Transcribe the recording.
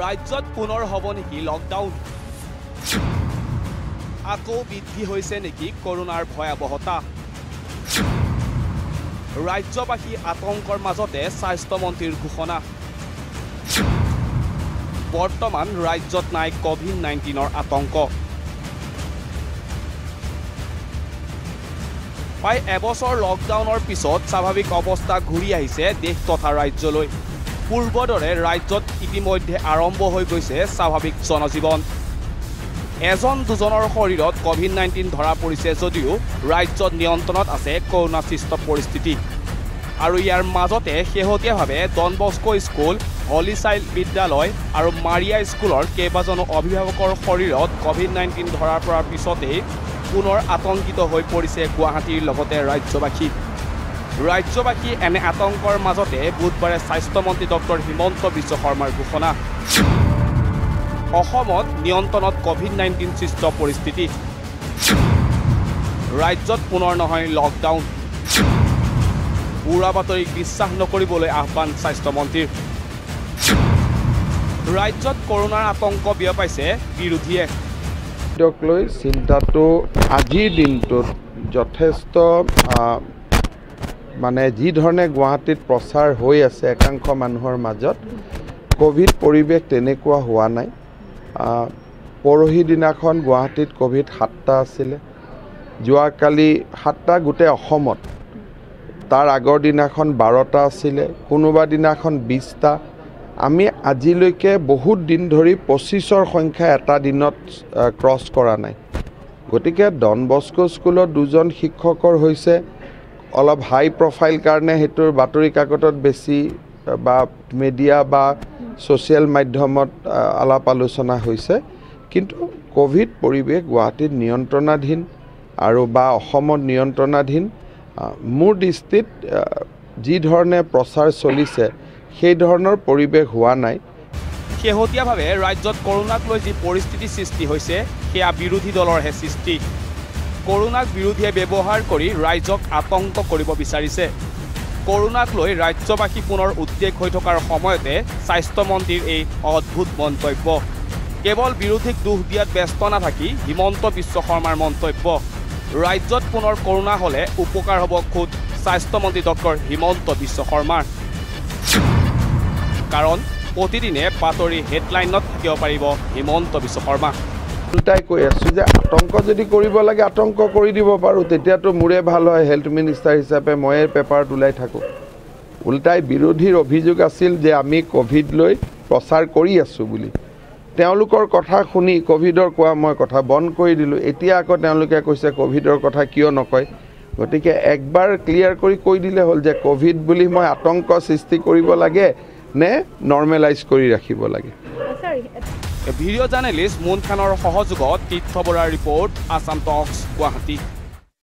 ৰাজ্যত পুনৰ হ'ব নেকি লকডাউন আকৌ বৃদ্ধি হৈছে নেকি কৰোণাৰ ভয়াৱহতা? ৰাজ্যবাসী আতংকৰ মাজতে স্বাস্থ্যমন্ত্ৰীৰ ঘোষণা। বৰ্তমান ৰাজ্যত নাই কভিড নাইণ্টিনৰ আতংক। প্ৰায় এবছৰ লকডাউনৰ পিছত স্বাভাৱিক অৱস্থা ঘূৰি আহিছে দেশ তথা ৰাজ্যলৈ। পূৰ্বৰ দৰে ৰাজ্যত ইতিমধ্যে আৰম্ভ হৈ গৈছে স্বাভাৱিক জনজীৱন। এজন দুজনৰ শৰীৰত কভিড নাইণ্টিন ধৰা পৰিছে যদিও ৰাজ্যত নিয়ন্ত্ৰণত আছে কৰোণা সৃষ্ট পৰিস্থিতি। আৰু ইয়াৰ মাজতে শেহতীয়াভাৱে Don Bosco school holy child বিদ্যালয় আৰু মাৰিয়া স্কুলৰ কেইবাজনো অভিভাৱকৰ শৰীৰত কভিড নাইণ্টিন ধৰা পৰাৰ পিছতেই পুনৰ আতংকিত হৈ পৰিছে গুৱাহাটীৰ লগতে ৰাজ্যবাসী। ৰাজ্যবাসী এনে আতংকৰ মাজতে বুধবাৰে স্বাস্থ্যমন্ত্ৰী ডক্টৰ হিমন্ত বিশ্ব শৰ্মাৰ ঘোষণা। অসমত নিয়ন্ত্ৰণত কভিড নাইণ্টিন সৃষ্ট পৰিস্থিতি। ৰাজ্যত পুনৰ নহয় লকডাউন উৰা বাতৰিক বিশ্বাস নকৰিবলৈ আহ্বান স্বাস্থ্যমন্ত্ৰীৰ। ৰাজ্যত কৰোণাৰ আতংক বিয়পাইছে বিৰোধীয়ে। লৈ চিন্তাটো আজিৰ দিনটোত যথেষ্ট মানে যি ধৰণে গুৱাহাটীত প্ৰচাৰ হৈ আছে একাংশ মানুহৰ মাজত ক'ভিড পৰিৱেশ তেনেকুৱা হোৱা নাই। পৰহি দিনাখন গুৱাহাটীত ক'ভিড সাতটা আছিলে। যোৱাকালি সাতটা গোটেই অসমত। তাৰ আগৰ দিনাখন বাৰটা আছিলে কোনোবা দিনাখন বিছটা আমি আজিলৈকে বহুত দিন ধৰি পঁচিছৰ সংখ্যা এটা দিনত ক্ৰছ কৰা নাই। গতিকে ডন বস্কো স্কুলত দুজন শিক্ষকৰ হৈছে অলপ হাই প্ৰফাইল কাৰণে সেইটোৰ বাতৰি কাকতত বেছি বা মিডিয়া বা ছ'চিয়েল মাধ্যমত আলাপ আলোচনা হৈছে। কিন্তু ক'ভিড পৰিৱেশ গুৱাহাটীত নিয়ন্ত্ৰণাধীন আৰু বা অসমত নিয়ন্ত্ৰণাধীন মোৰ দৃষ্টিত আহ, যি ধৰণে প্ৰচাৰ চলিছে সেই ধৰণৰ পৰিৱেশ হোৱা নাই। শেহতীয়াভাৱে ৰাজ্যত কৰোণাক লৈ যি পৰিস্থিতি সৃষ্টি হৈছে সেয়া বিৰোধী দলৰহে সৃষ্টি। কৰোণাক বিৰোধীয়ে ব্যৱহাৰ কৰি ৰাইজক আতংক কৰিব বিচাৰিছে। কৰোণাক লৈ ৰাজ্যবাসী পুনৰ উদ্বেগ হৈ থকাৰ সময়তে স্বাস্থ্যমন্ত্ৰীৰ এই অদ্ভুত মন্তব্য। কেৱল বিৰোধীক দোষ দিয়াত ব্যস্ত নাথাকি হিমন্ত বিশ্ব শৰ্মাৰ মন্তব্য। ৰাজ্যত পুনৰ কৰোণা হ'লে উপকাৰ হ'ব খোদ স্বাস্থ্যমন্ত্ৰী ডক্টৰ হিমন্ত বিশ্ব শৰ্মাৰ। কাৰণ প্ৰতিদিনে বাতৰি হেডলাইনত থাকিব পাৰিব হিমন্ত বিশ্ব শৰ্মা। ওলোটাই কৈ আছোঁ যে আতংক যদি কৰিব লাগে আতংক কৰি দিব পাৰোঁ তেতিয়াতো মোৰে ভাল হয় হেল্থ মিনিষ্টাৰ হিচাপে ময়ে পেপাৰত ওলাই থাকোঁ। ওলোটাই বিৰোধীৰ অভিযোগ আছিল যে আমি ক'ভিড লৈ প্ৰচাৰ কৰি আছোঁ বুলি। তেওঁলোকৰ কথা শুনি ক'ভিডৰ কোৱা মই কথা বন্ধ কৰি দিলোঁ। এতিয়া আকৌ তেওঁলোকে কৈছে ক'ভিডৰ কথা কিয় নকয়। গতিকে একবাৰ ক্লিয়াৰ কৰি কৈ দিলে হ'ল যে ক'ভিড বুলি মই আতংক সৃষ্টি কৰিব লাগে। নে নৰ্মেলাইজ কৰি ৰাখিব লাগে? ভিডিঅ' জাৰ্নেলিষ্ট মুন খানৰ সহযোগত তীৰ্থ বৰাৰ ৰিপৰ্ট আছাম টক্স গুৱাহাটী